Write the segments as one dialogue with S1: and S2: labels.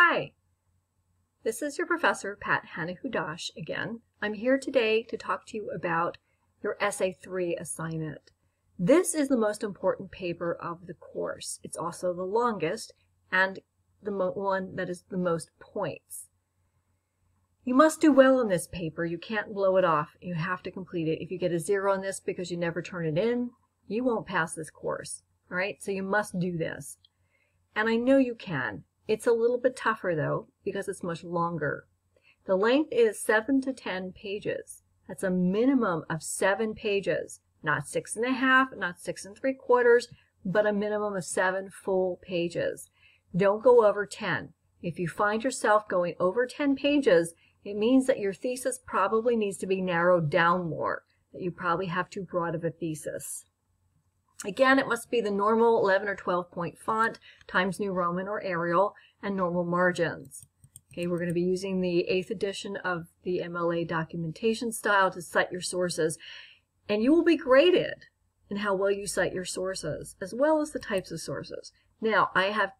S1: Hi, this is your professor, Pat Hanahoe-Dosch again. I'm here today to talk to you about your Essay 3 assignment. This is the most important paper of the course. It's also the longest and the one that is the most points. You must do well on this paper. You can't blow it off. You have to complete it. If you get a zero on this because you never turn it in, you won't pass this course. All right, so you must do this. And I know you can. It's a little bit tougher though, because it's much longer. The length is 7 to 10 pages. That's a minimum of 7 pages. Not six and a half, not six and three quarters, but a minimum of 7 full pages. Don't go over 10. If you find yourself going over 10 pages, it means that your thesis probably needs to be narrowed down more, that you probably have too broad of a thesis. Again, it must be the normal 11 or 12 point font, Times New Roman or Arial, and normal margins. Okay, we're going to be using the 8th edition of the MLA documentation style to cite your sources. And you will be graded in how well you cite your sources, as well as the types of sources. Now, I have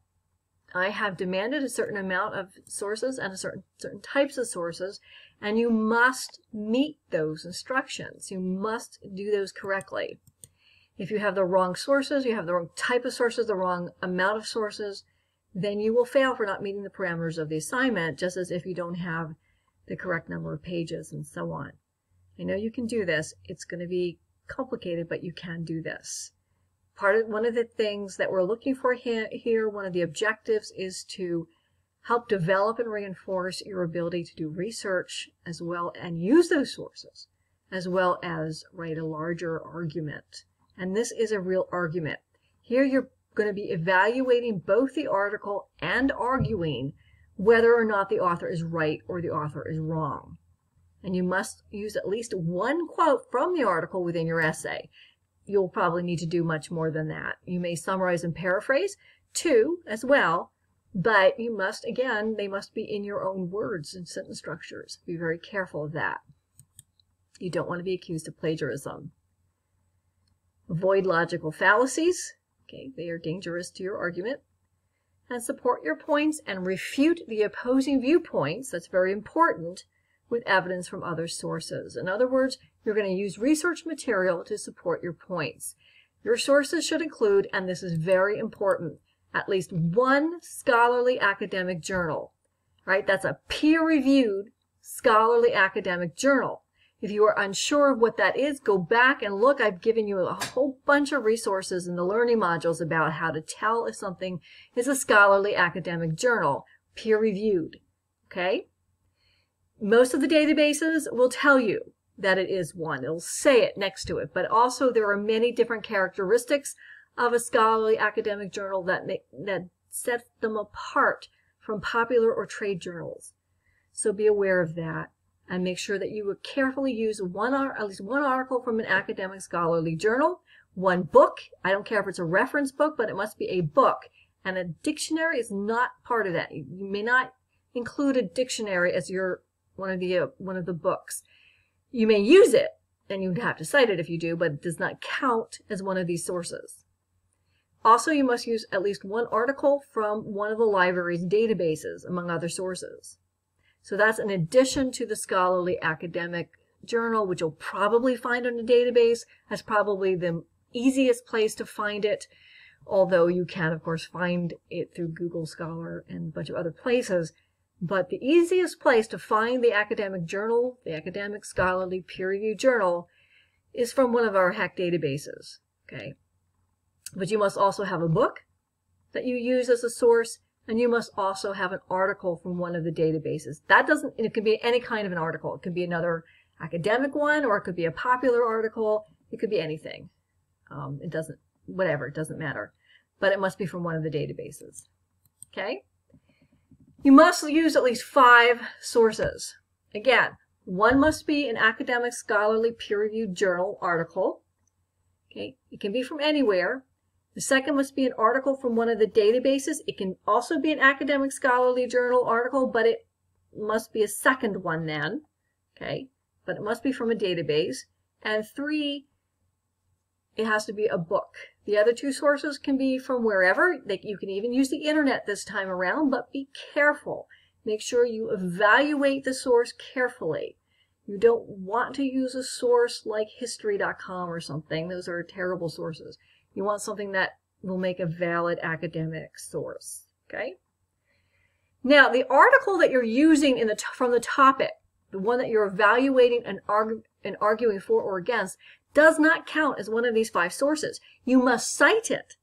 S1: I have demanded a certain amount of sources and a certain certain types of sources, and you must meet those instructions. You must do those correctly. If you have the wrong sources, you have the wrong type of sources, the wrong amount of sources, then you will fail for not meeting the parameters of the assignment, just as if you don't have the correct number of pages and so on. I know you can do this. It's going to be complicated, but you can do this. Part of one of the things that we're looking for here, one of the objectives is to help develop and reinforce your ability to do research as well and use those sources, as well as write a larger argument. And this is a real argument. Here you're going to be evaluating both the article and arguing whether or not the author is right or the author is wrong. And you must use at least one quote from the article within your essay. You'll probably need to do much more than that. You may summarize and paraphrase, too, as well, but you must, again, they must be in your own words and sentence structures. Be very careful of that. You don't want to be accused of plagiarism. Avoid logical fallacies. Okay, they are dangerous to your argument. And support your points and refute the opposing viewpoints. That's very important with evidence from other sources. In other words, you're going to use research material to support your points. Your sources should include, and this is very important, at least one scholarly academic journal. Right? That's a peer-reviewed scholarly academic journal. If you are unsure of what that is, go back and look. I've given you a whole bunch of resources in the learning modules about how to tell if something is a scholarly academic journal, peer-reviewed. Okay? Most of the databases will tell you that it is one. It'll say it next to it. But also there are many different characteristics of a scholarly academic journal that make, that set them apart from popular or trade journals. So be aware of that and make sure that you would carefully use one at least one article from an academic scholarly journal, one book. I don't care if it's a reference book, but it must be a book. And a dictionary is not part of that. You may not include a dictionary as your one of the uh, one of the books. You may use it, and you'd have to cite it if you do, but it does not count as one of these sources. Also, you must use at least one article from one of the library's databases, among other sources. So that's an addition to the scholarly academic journal, which you'll probably find in a database. That's probably the easiest place to find it, although you can, of course, find it through Google Scholar and a bunch of other places. But the easiest place to find the academic journal, the academic scholarly peer-reviewed journal, is from one of our HACC databases. Okay, But you must also have a book that you use as a source and you must also have an article from one of the databases. That doesn't, it can be any kind of an article. It could be another academic one, or it could be a popular article. It could be anything. Um, it doesn't, whatever, it doesn't matter. But it must be from one of the databases. Okay? You must use at least five sources. Again, one must be an academic scholarly peer-reviewed journal article. Okay, it can be from anywhere, the second must be an article from one of the databases. It can also be an academic scholarly journal article, but it must be a second one then. Okay, but it must be from a database. And three, it has to be a book. The other two sources can be from wherever. They, you can even use the internet this time around, but be careful. Make sure you evaluate the source carefully. You don't want to use a source like history.com or something. Those are terrible sources. You want something that will make a valid academic source. Okay? Now, the article that you're using in the from the topic, the one that you're evaluating and, argu and arguing for or against, does not count as one of these five sources. You must cite it,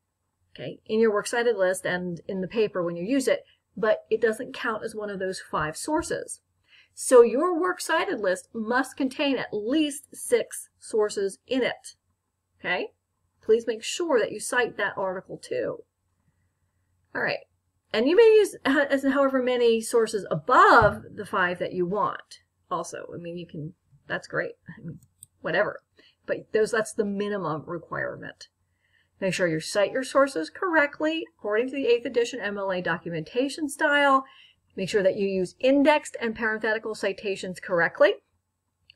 S1: okay, in your works cited list and in the paper when you use it, but it doesn't count as one of those five sources. So your works cited list must contain at least six sources in it, okay? Please make sure that you cite that article too. All right, and you may use as however many sources above the five that you want also. I mean, you can, that's great, I mean, whatever but those that's the minimum requirement. Make sure you cite your sources correctly according to the 8th edition MLA documentation style. Make sure that you use indexed and parenthetical citations correctly.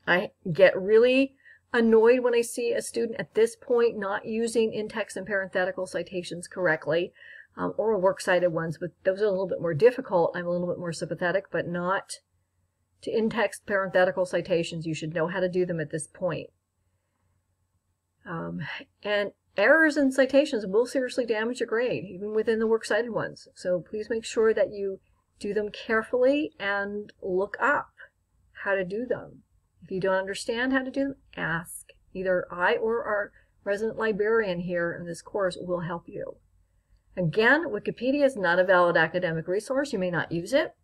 S1: I get really annoyed when I see a student at this point not using in-text and parenthetical citations correctly, um, or works cited ones, but those are a little bit more difficult. I'm a little bit more sympathetic, but not to in-text parenthetical citations. You should know how to do them at this point. Um, and errors in citations will seriously damage a grade, even within the works cited ones. So please make sure that you do them carefully and look up how to do them. If you don't understand how to do them, ask. Either I or our resident librarian here in this course will help you. Again, Wikipedia is not a valid academic resource. You may not use it.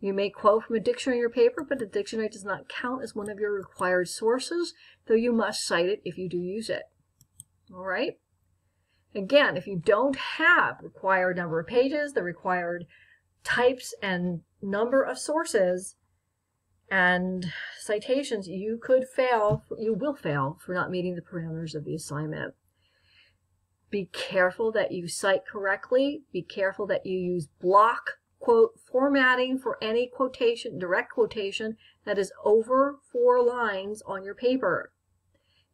S1: You may quote from a dictionary in your paper, but the dictionary does not count as one of your required sources, though you must cite it if you do use it. All right? Again, if you don't have required number of pages, the required types and number of sources and citations, you could fail, you will fail for not meeting the parameters of the assignment. Be careful that you cite correctly. Be careful that you use block quote formatting for any quotation, direct quotation that is over four lines on your paper.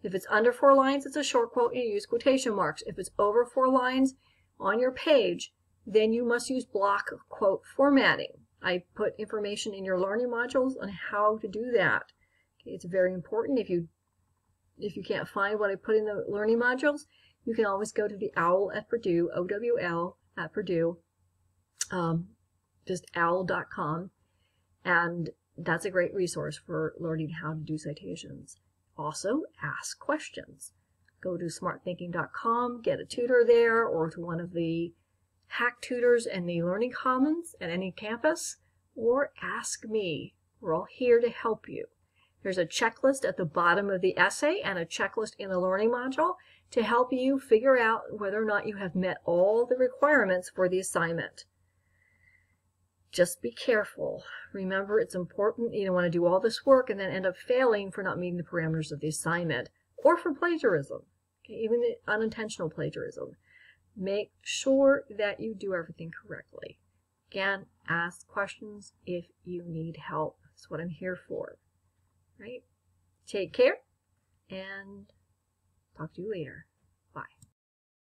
S1: If it's under four lines, it's a short quote and you use quotation marks. If it's over four lines on your page, then you must use block quote formatting. I put information in your learning modules on how to do that. It's very important. If you if you can't find what I put in the learning modules, you can always go to the OWL at Purdue, O-W-L at Purdue, um, just owl.com. And that's a great resource for learning how to do citations. Also, ask questions. Go to smartthinking.com, get a tutor there, or to one of the HACC tutors in the Learning Commons at any campus, or ask me. We're all here to help you. There's a checklist at the bottom of the essay and a checklist in the learning module to help you figure out whether or not you have met all the requirements for the assignment. Just be careful. Remember, it's important you don't want to do all this work and then end up failing for not meeting the parameters of the assignment or for plagiarism, okay, even unintentional plagiarism. Make sure that you do everything correctly. Again, ask questions if you need help. That's what I'm here for. Right? Take care and talk to you later.